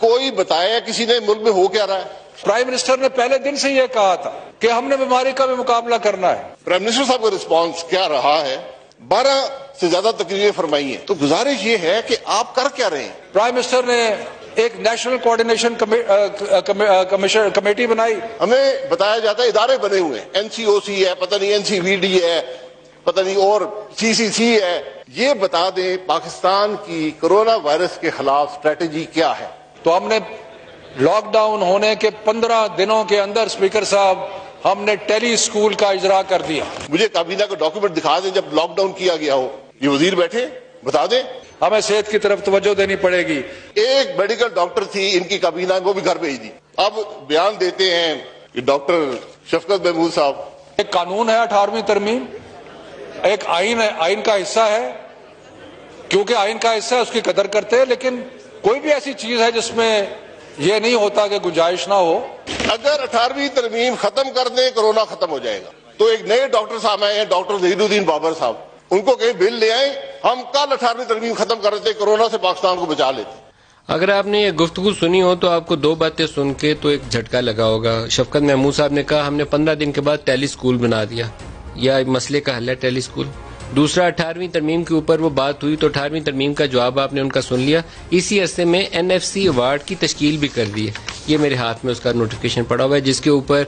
कोई बताया किसी ने मुल्क में हो क्या रहा है? प्राइम मिनिस्टर ने पहले दिन से यह कहा था कि हमने बीमारी का भी मुकाबला करना है। प्राइम मिनिस्टर साहब का रिस्पॉन्स क्या रहा है? बारह से ज़्यादा तकरीरें फरमाई हैं। तो गुजारिश ये है कि आप कर क्या रहे हैं? प्राइम मिनिस्टर ने एक नेशनल कोऑर्डिनेशन कमेटी बनाई। हमें बताया जाता है इदारे बने हुए हैं। एनसीओसी है पता नहीं एनसीवीडी है पता नहीं और सीसीसी है। ये बता दें पाकिस्तान की कोरोना वायरस के खिलाफ स्ट्रेटेजी क्या है? तो हमने लॉकडाउन होने के पंद्रह दिनों के अंदर स्पीकर साहब हमने टेली स्कूल का इजरा कर दिया। मुझे काबीना का डॉक्यूमेंट दिखा दें जब लॉकडाउन किया गया हो। ये वज़ीर बैठे बता दें। हमें सेहत की तरफ़ तवज्जो देनी पड़ेगी। एक मेडिकल डॉक्टर थी इनकी काबीना को भी घर भेज दी। अब बयान देते हैं कि डॉक्टर शफकत महमूद साहब। एक कानून है अठारहवीं तरमीम। एक आइन है आइन का हिस्सा है। क्योंकि आइन का हिस्सा है उसकी कदर करते हैं लेकिन कोई भी ऐसी चीज़ है जिसमें यह नहीं होता कि गुंजाइश ना हो। अगर अठारहवीं तरमीम खत्म कर दें कोरोना खत्म हो जाएगा। तो एक नए डॉक्टर साहब आए हैं डॉक्टर जहीरुद्दीन बाबर साहब। उनको कहीं बिल ले आए हम कल अठारहवीं तरमीम खत्म कर देते कोरोना से पाकिस्तान को बचा लेते अगर आपने ये गुफ्तगु सुनी हो तो आपको दो बातें सुन के तो एक झटका लगा होगा। शफकत महमूद साहब ने कहा हमने पंद्रह दिन के बाद टेली स्कूल बना दिया। या मसले का हल है टेली स्कूल दूसरा, अठारहवीं तरमीम के ऊपर वो बात हुई तो अठारहवीं तरमीम का जवाब आपने उनका सुन लिया। इसी अरसे में एन एफ़ सी अवार्ड की तश्कील भी कर दी है। ये मेरे हाथ में उसका नोटिफिकेशन पड़ा हुआ है, जिसके ऊपर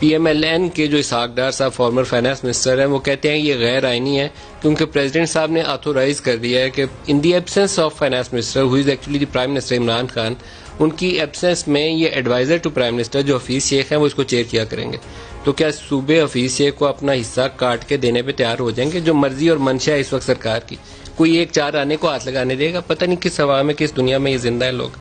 पी एम एल एन के जो इसहाकडार साहब फॉर्मर फाइनेंस मिनिस्टर हैं, वो कहते हैं, ये गैर आइनी है, क्योंकि प्रेसिडेंट साहब ने ऑथोराइज कर दिया है कि in the absence of finance minister who is actually the prime minister Imran Khan उनकी एबसेंस में ये एडवाइजर टू प्राइम मिनिस्टर जो हफीज शेख है, वो इसको चेयर किया करेंगे। तो क्या सूबे हफीज शेख को अपना हिस्सा काट के देने पे तैयार हो जाएँगे? जो मर्ज़ी और मंशा है इस वक्त सरकार की। कोई एक चार आने को हाथ लगाने देगा? पता नहीं किस हवा में, किस दुनिया में ये ज़िंदा है लोग।